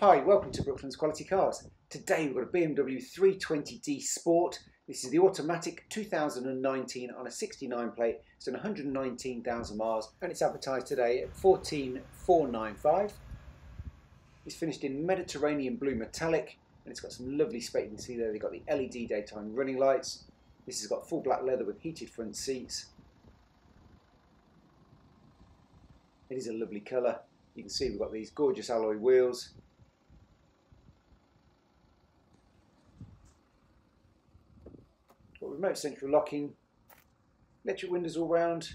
Hi, welcome to Brooklands Quality Cars. Today we've got a BMW 320d Sport. This is the automatic 2019 on a 69 plate. It's done 119,000 miles and it's advertised today at 14,495. It's finished in Mediterranean blue metallic and it's got some lovely spec. You can see there they've got the LED daytime running lights. This has got full black leather with heated front seats. It is a lovely colour. You can see we've got these gorgeous alloy wheels remote central locking, electric windows all round,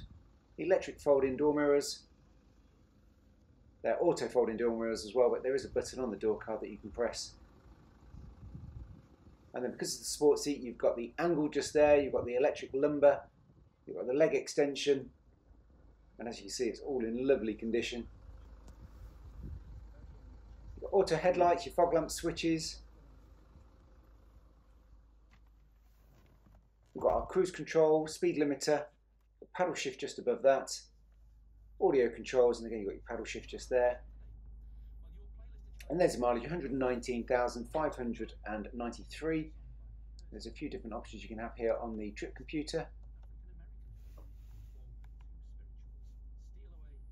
electric folding door mirrors. They're auto folding door mirrors as well, but there is a button on the door card that you can press. And then because of the sport seat, you've got the angle just there, you've got the electric lumbar, you've got the leg extension, and as you can see, it's all in lovely condition. You've got auto headlights, your fog lamp switches, We've cruise control, speed limiter, paddle shift just above that, audio controls, and again you've got your paddle shift just there. And there's the mileage, 119,593. There's a few different options you can have here on the trip computer.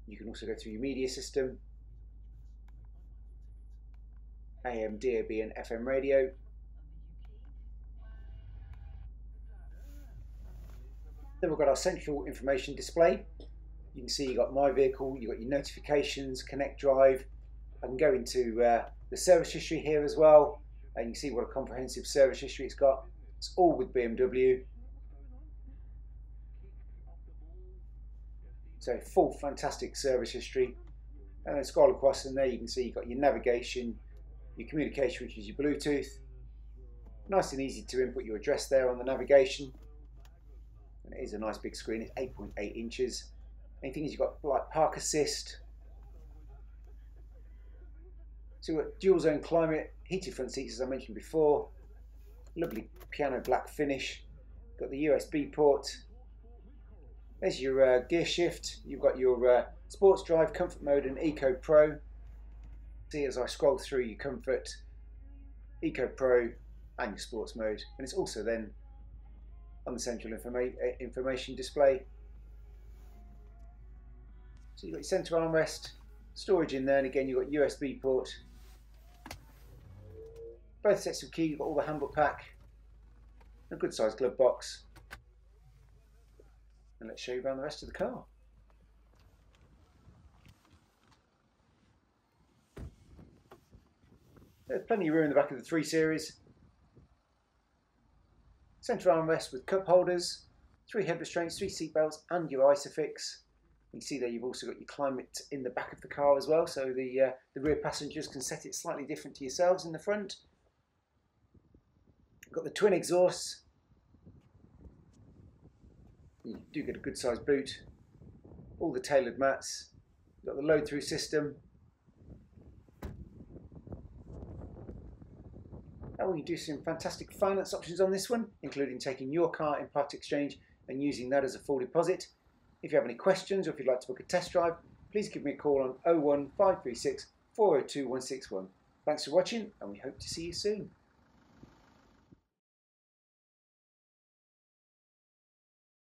You can also go through your media system, AM, DAB and FM radio, Then we've got our central information display. You can see you've got my vehicle, you've got your notifications, connect drive. I can go into uh, the service history here as well. And you can see what a comprehensive service history it's got. It's all with BMW. So full fantastic service history. And then scroll across and there you can see you've got your navigation, your communication which is your Bluetooth. Nice and easy to input your address there on the navigation and it is a nice big screen. It's 8.8 inches. Main thing is you've got like park assist. So we've got dual zone climate, heated front seats as I mentioned before. Lovely piano black finish. Got the USB port. There's your uh, gear shift. You've got your uh, sports drive, comfort mode and eco pro. See as I scroll through your comfort, eco pro and your sports mode. And it's also then on the central informa eh, information display. So you've got your centre armrest, storage in there, and again you've got USB port. Both sets of keys, you've got all the handbook pack, a good sized glove box. And let's show you around the rest of the car. There's plenty of room in the back of the 3 Series. Centre armrest with cup holders, three head restraints, three seat belts and your ISOFIX. You see there you've also got your climate in the back of the car as well, so the, uh, the rear passengers can set it slightly different to yourselves in the front. You've got the twin exhausts. You do get a good sized boot. All the tailored mats. You've got the load through system. And we can do some fantastic finance options on this one, including taking your car in part exchange and using that as a full deposit. If you have any questions or if you'd like to book a test drive, please give me a call on 01536 402 161. Thanks for watching and we hope to see you soon.